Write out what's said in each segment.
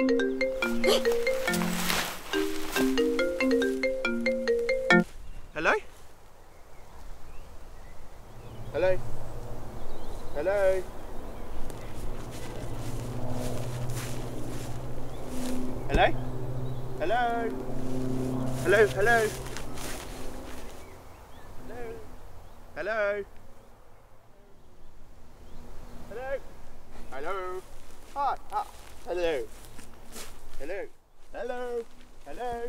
Hello? Hello? Hello? Hello? Hello? Hello, hello? Hello? Hello? Hello? Hello? Hi, ah, hello? Hello? Hello? Hello?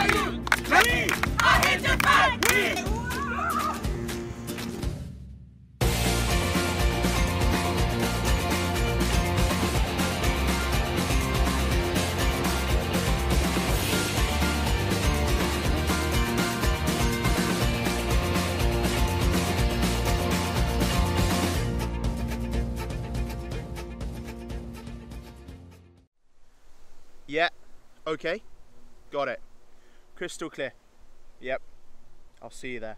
Yeah, okay, got it. Crystal clear. Yep, I'll see you there.